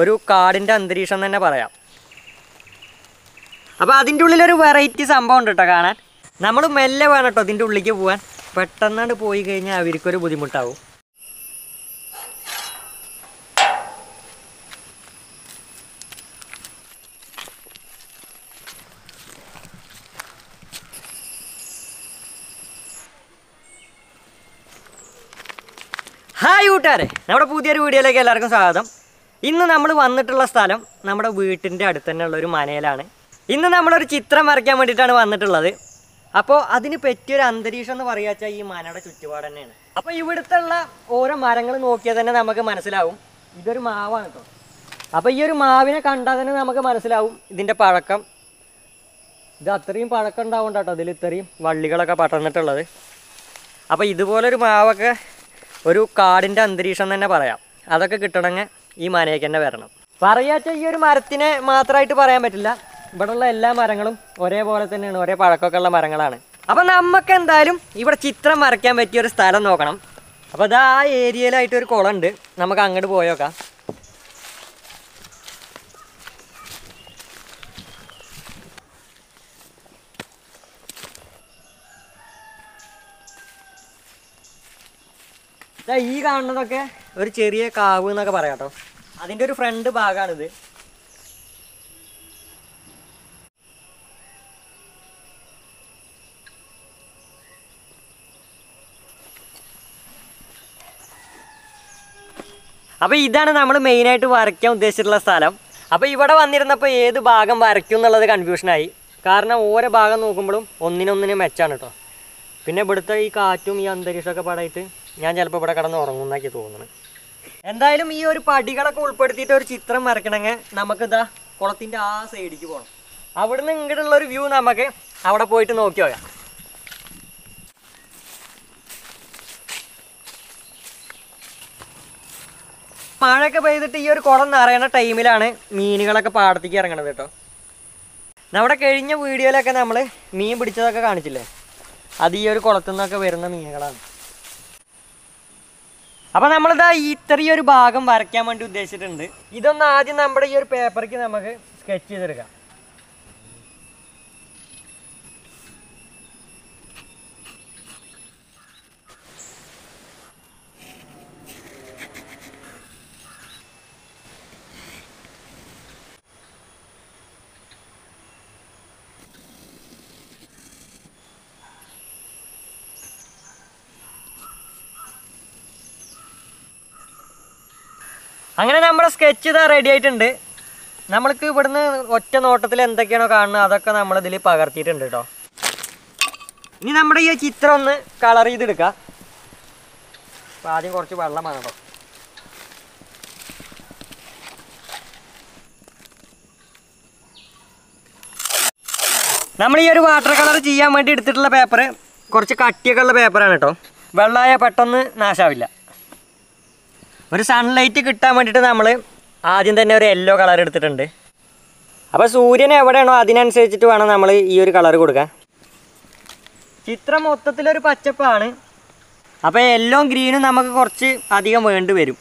ഒരു കാടിന്റെ അന്തരീക്ഷം തന്നെ പറയാം. അപ്പോൾ അതിന്റെ ഉള്ളിലൊരു വെറൈറ്റി സംഭവം ഉണ്ട് കേട്ടോ കാണാൻ. നമ്മൾ മെല്ലെ വേണം കേട്ടോ ഇതിന്റെ ഉള്ളിലേക്ക് പോകാൻ പെട്ടെന്നാണ്ട് പോയി കഴിഞ്ഞാൽ അവർക്കൊരു ബുദ്ധിമുട്ടാവും. ഹായ് കൂട്ടുകാരെ. നമ്മുടെ പുതിയൊരു വീഡിയോയിലേക്ക് എല്ലാവർക്കും സ്വാഗതം. ഇന്ന് നമ്മൾ വന്നിട്ടുള്ള സ്ഥലം നമ്മുടെ വീട്ടിന്റെ അടുത്ത് തന്നെയുള്ള ഒരു മനയിലാണ്. ഇന്ന് നമ്മളൊരു ചിത്രം വരയ്ക്കാൻ വേണ്ടിയിട്ടാണ് വന്നിട്ടുള്ളത്. അപ്പോൾ അതിന് പറ്റിയൊരു അന്തരീക്ഷം എന്ന് പറയുക വെച്ചാൽ ഈ മനയുടെ ചുറ്റുപാട് തന്നെയാണ്. അപ്പോൾ ഇവിടുത്തെ ഉള്ള ഓരോ മരങ്ങൾ നോക്കിയാൽ തന്നെ നമുക്ക് മനസ്സിലാവും. ഇതൊരു മാവാണ് കേട്ടോ അപ്പോൾ ഈ ഒരു മാവിനെ കണ്ടാൽ തന്നെ നമുക്ക് മനസ്സിലാവും ഇതിന്റെ പഴക്കം. ഇത് അത്രയും പഴക്കം ഉണ്ടാവും കേട്ടോ ഇതിൽ ഇത്രയും വള്ളികളൊക്കെ പടർന്നിട്ടുള്ളത്. അപ്പോൾ ഇതുപോലൊരു മാവൊക്കെ ഒരു കാടിന്റെ അന്തരീക്ഷം തന്നെ പറയാം. അതൊക്കെ കിട്ടണമെങ്കിൽ ഈ മനയൊക്കെ തന്നെ വരണം. പറയാച്ച ഈ ഒരു മരത്തിനെ മാത്രമായിട്ട് പറയാൻ പറ്റില്ല. ഇവിടെയുള്ള എല്ലാ മരങ്ങളും ഒരേപോലെ തന്നെയാണ്. ഒരേ പഴക്കമൊക്കെ ഉള്ള മരങ്ങളാണ്. അപ്പം നമുക്ക് എന്തായാലും ഇവിടെ ചിത്രം വരയ്ക്കാൻ പറ്റിയ ഒരു സ്ഥലം നോക്കണം. അപ്പോൾ അത് ആ ഏരിയയിലായിട്ട് ഒരു കുളം ഉണ്ട് നമുക്ക് അങ്ങോട്ട് പോയോക്കാം ഈ കാണുന്നതൊക്കെ ഒരു ചെറിയ കാവ് എന്നൊക്കെ പറയാം കേട്ടോ. അതിന്റെ ഒരു ഫ്രണ്ട് ഭാഗമാണിത് അപ്പോൾ ഇതാണ് നമ്മൾ മെയിൻ ആയിട്ട് വരയ്ക്കാൻ ഉദ്ദേശിച്ചിട്ടുള്ള സ്ഥലം. അപ്പോൾ ഇവിടെ വന്നിരുന്നപ്പോൾ ഏത് ഭാഗം വരയ്ക്കും എന്നുള്ളത് കൺഫ്യൂഷനായി കാരണം ഓരോ ഭാഗം നോക്കുമ്പോഴും ഒന്നിനൊന്നിന് മെച്ചാണ് കേട്ടോ പിന്നെ ഇവിടുത്തെ ഈ കാറ്റും ഈ അന്തരീക്ഷമൊക്കെ പാടായിട്ട് ഞാൻ ചിലപ്പോൾ ഇവിടെ കിടന്ന് ഉറങ്ങുന്നതാക്കി തോന്നുന്നു എന്തായാലും ഈ ഒരു പടികളൊക്കെ ഉൾപ്പെടുത്തിയിട്ട് ഒരു ചിത്രം വരയ്ക്കണമെങ്കിൽ നമുക്കിതാ കുളത്തിന്റെ ആ സൈഡിലേക്ക് പോകണം അവിടുന്ന് ഇങ്ങോട്ടുള്ള ഒരു വ്യൂ നമുക്ക് അവിടെ പോയിട്ട് നോക്കി നോക്കാം. മഴയൊക്കെ പെയ്തിട്ട് ഈ ഒരു കുളം നിറയണ ടൈമിലാണ് മീനുകളൊക്കെ പാടത്തേക്ക് ഇറങ്ങണത് കേട്ടോ. നമ്മുടെ കഴിഞ്ഞ വീഡിയോയിലൊക്കെ നമ്മൾ മീൻ പിടിച്ചതൊക്കെ കാണിച്ചില്ലേ? അത് ഈ ഒരു കുളത്തു നിന്നൊക്കെ വരുന്ന മീനുകളാണ്. അപ്പം നമ്മളിതാ ഇത്രയൊരു ഭാഗം വരയ്ക്കാൻ വേണ്ടി ഉദ്ദേശിച്ചിട്ടുണ്ട്. ഇതൊന്ന് ആദ്യം നമ്മുടെ ഈ ഒരു പേപ്പറിക്ക് നമുക്ക് സ്കെച്ച് ചെയ്തെടുക്കാം. അങ്ങനെ നമ്മുടെ സ്കെച്ച് ഇതാ റെഡി ആയിട്ടുണ്ട്. നമ്മൾക്ക് ഇവിടുന്ന് ഒറ്റ നോട്ടത്തിൽ എന്തൊക്കെയാണോ കാണുന്നത് അതൊക്കെ നമ്മൾ ഇതിൽ പകർത്തിയിട്ടുണ്ട് കേട്ടോ ഇനി നമ്മുടെ ഈ ചിത്രം ഒന്ന് കളർ ചെയ്തെടുക്കാം. അപ്പോൾ ആദ്യം കുറച്ച് വെള്ളം വേണം നമ്മൾ ഈ ഒരു വാട്ടർ കളർ ചെയ്യാൻ വേണ്ടി എടുത്തിട്ടുള്ള പേപ്പർ കുറച്ച് കട്ടിയൊക്കെ ഉള്ള പേപ്പറാണ് കേട്ടോ വെള്ളമായ പെട്ടെന്ന് നാശാവില്ല. ഒരു സൺലൈറ്റ് കിട്ടാൻ വേണ്ടിയിട്ട് നമ്മൾ ആദ്യം തന്നെ ഒരു യെല്ലോ കളർ എടുത്തിട്ടുണ്ട്. അപ്പോൾ സൂര്യൻ എവിടെയാണോ അതിനനുസരിച്ചിട്ട് വേണം നമ്മൾ ഈ ഒരു കളർ കൊടുക്കാൻ. ചിത്രം മൊത്തത്തിലൊരു പച്ചപ്പാണ്. അപ്പോൾ യെല്ലോ ഗ്രീനും നമുക്ക് കുറച്ച് അധികം വേണ്ടി വരും.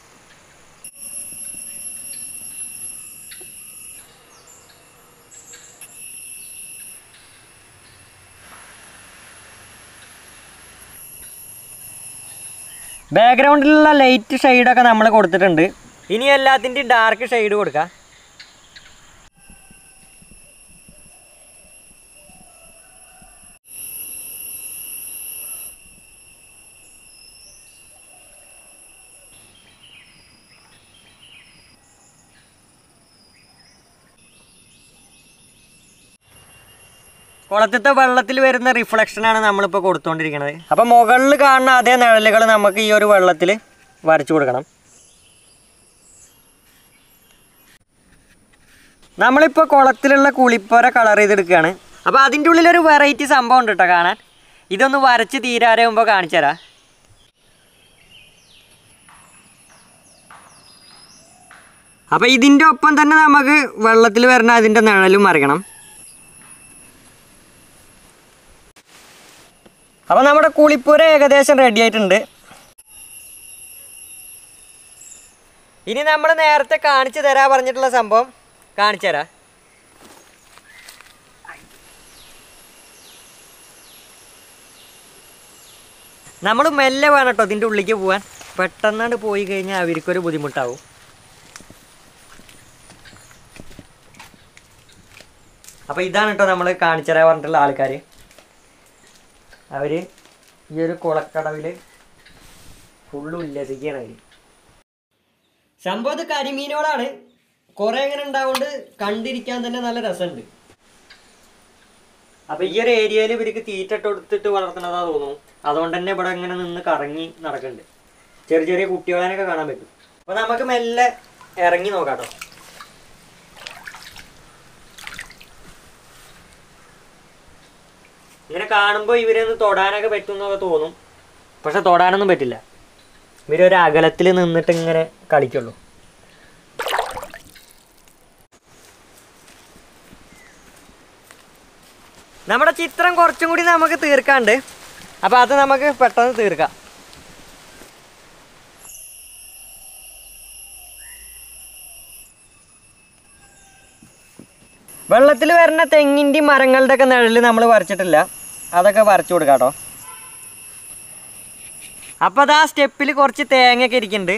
ബാക്ക്ഗ്രൗണ്ടിലുള്ള ലൈറ്റ് ഷെയ്ഡൊക്കെ നമ്മൾ കൊടുത്തിട്ടുണ്ട്. ഇനി എല്ലാത്തിന്റെയും ഡാർക്ക് ഷെയ്ഡ് കൊടുക്കാം. കുളത്തിത്തെ വെള്ളത്തിൽ വരുന്ന റിഫ്ലക്ഷനാണ് നമ്മളിപ്പോൾ കൊടുത്തുകൊണ്ടിരിക്കുന്നത് അപ്പോൾ മുകളിൽ കാണുന്ന അതേ നിഴലുകൾ നമുക്ക് ഈ ഒരു വെള്ളത്തിൽ വരച്ചു കൊടുക്കണം. നമ്മളിപ്പോൾ കുളത്തിലുള്ള കുളിപ്പുര കളർ ചെയ്തെടുക്കുകയാണ്. അപ്പോൾ അതിന്റെ ഉള്ളിലൊരു വെറൈറ്റി സംഭവം ഉണ്ട് കേട്ടോ കാണാൻ. ഇതൊന്ന് വരച്ച് തീരാരാകുമ്പോൾ കാണിച്ചു തരാം. അപ്പോൾ ഇതിന്റെ ഒപ്പം തന്നെ നമുക്ക് വെള്ളത്തിൽ വരുന്ന അതിന്റെ നിഴലും വരയ്ക്കണം അപ്പോൾ നമ്മുടെ കുളിപ്പൂര ഏകദേശം റെഡി ആയിട്ടുണ്ട്. ഇനി നമ്മൾ നേരത്തെ കാണിച്ചു തരാ പറഞ്ഞിട്ടുള്ള സംഭവം കാണിച്ചു തരാം. നമ്മൾ മെല്ലെ വേണം കേട്ടോ ഇതിന്റെ ഉള്ളിലേക്ക് പോകാൻ പെട്ടെന്നാണ്ട് പോയി കഴിഞ്ഞാൽ അവർക്കൊരു ബുദ്ധിമുട്ടാവും. അപ്പോൾ ഇതാണ് കേട്ടോ നമ്മൾ കാണിച്ചു തരാൻ പറഞ്ഞിട്ടുള്ള ആൾക്കാർ അവർ ഈ ഒരു കുളക്കടവിൽ ഫുള്ള് ഉല്ലസിക്കുകയാണ് അവർ സംഭവത്ത് കരിമീനോടാണ്. കുറെ ഇങ്ങനെ ഉണ്ടാവുകൊണ്ട് കണ്ടിരിക്കാൻ തന്നെ നല്ല രസമുണ്ട്. അപ്പൊ ഈ ഒരു ഏരിയയിൽ ഇവർക്ക് തീറ്റ കൊടുത്തിട്ട് വളർത്തണതാ തോന്നുന്നു. അതുകൊണ്ട് തന്നെ ഇവിടെ ഇങ്ങനെ നിന്ന് കറങ്ങി നടക്കുന്നുണ്ട് ചെറിയ ചെറിയ കുട്ടികളെ കാണാൻ പറ്റും. അപ്പൊ നമുക്ക് മെല്ലെ ഇറങ്ങി നോക്കാം കേട്ടോ. ഇങ്ങനെ കാണുമ്പോൾ ഇവരൊന്ന് തൊടാനൊക്കെ പറ്റുമെന്നൊക്കെ തോന്നും. പക്ഷെ തൊടാനൊന്നും പറ്റില്ല. ഇവരൊരു അകലത്തിൽ നിന്നിട്ട് ഇങ്ങനെ കളിക്കുള്ളൂ. നമ്മുടെ ചിത്രം കുറച്ചും കൂടി നമുക്ക് തീർക്കാണ്ട് അപ്പോൾ അത് നമുക്ക് പെട്ടെന്ന് തീർക്കാം. വെള്ളത്തിൽ വരുന്ന തെങ്ങിന്റെയും മരങ്ങളുടെയൊക്കെ നിഴൽ നമ്മൾ വരച്ചിട്ടില്ല. അതൊക്കെ വരച്ചു കൊടുക്കാം കേട്ടോ. അപ്പോൾ അത് ആ സ്റ്റെപ്പിൽ കുറച്ച് തേങ്ങയൊക്കെ ഇരിക്കുന്നുണ്ട്.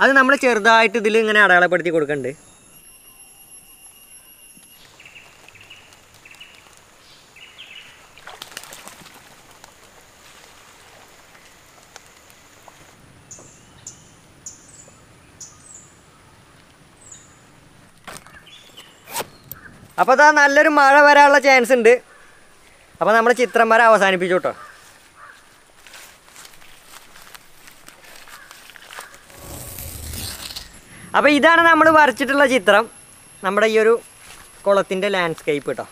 അത് നമ്മൾ ചെറുതായിട്ട് ഇതിൽ ഇങ്ങനെ അടയാളപ്പെടുത്തി കൊടുക്കുന്നുണ്ട്. അപ്പോൾ അതാ നല്ലൊരു മഴ വരാനുള്ള ചാൻസ് ഉണ്ട്. അപ്പോൾ നമ്മൾ ചിത്രം വരെ അവസാനിപ്പിച്ചു കേട്ടോ അപ്പോൾ ഇതാണ് നമ്മൾ വരച്ചിട്ടുള്ള ചിത്രം. നമ്മുടെ ഈ ഒരു കുളത്തിന്റെ ലാൻഡ്സ്കേപ്പ് കേട്ടോ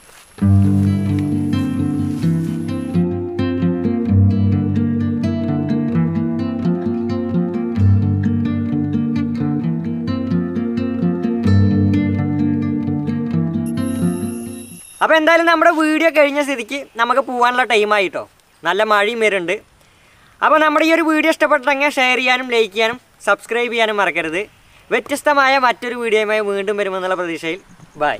അപ്പോൾ എന്തായാലും നമ്മുടെ വീഡിയോ കഴിഞ്ഞ സ്ഥിതിക്ക് നമുക്ക് പോകാനുള്ള ടൈമായിട്ടോ നല്ല മഴയും വരുന്നുണ്ട്. അപ്പോൾ നമ്മുടെ ഈ ഒരു വീഡിയോ ഇഷ്ടപ്പെട്ടെങ്കിൽ ഷെയർ ചെയ്യാനും ലൈക്ക് ചെയ്യാനും സബ്സ്ക്രൈബ് ചെയ്യാനും മറക്കരുത്. വ്യത്യസ്തമായ മറ്റൊരു വീഡിയോയുമായി വീണ്ടും വരുമെന്നുള്ള പ്രതീക്ഷയിൽ. ബൈ